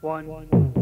One.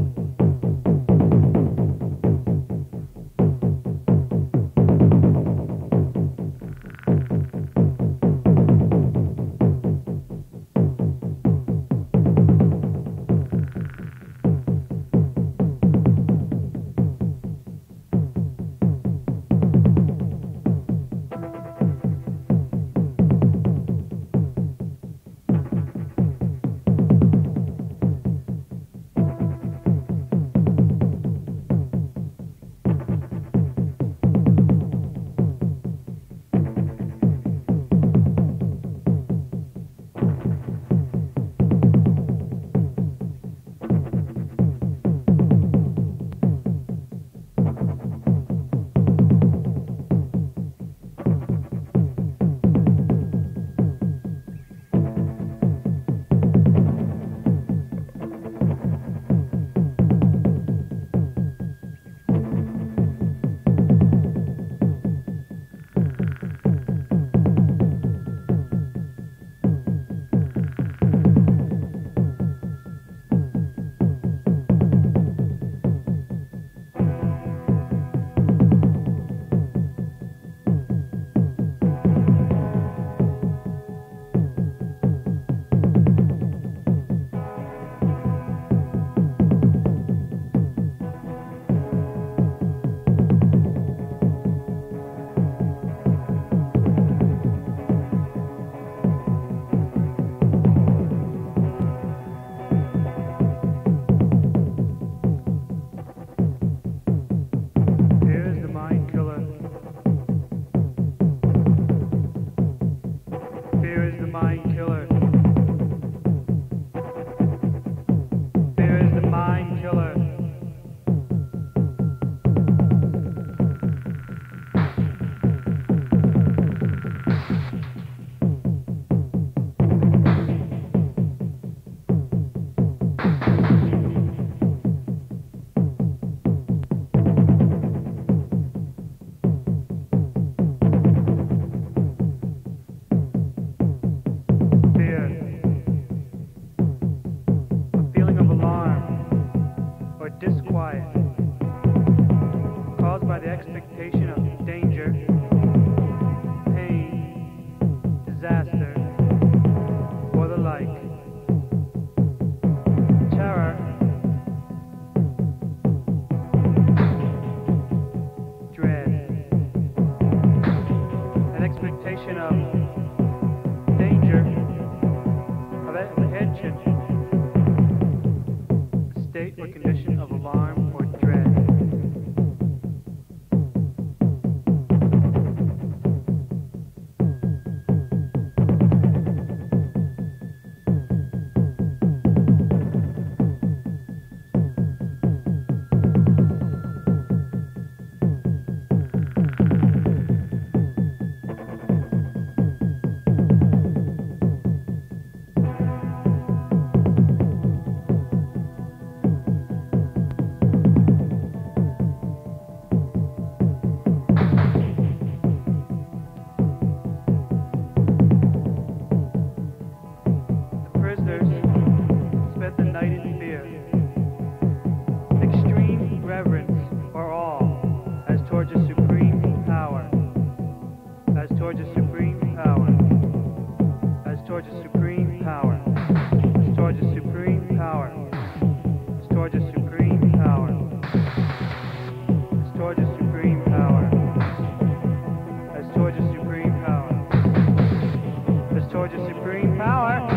Expectation of danger, pain, disaster, or the like. Terror. Dread. An expectation of danger of apprehension, state or condition of alarm supreme power. It's toward supreme power. It's toward supreme power. It's toward supreme power.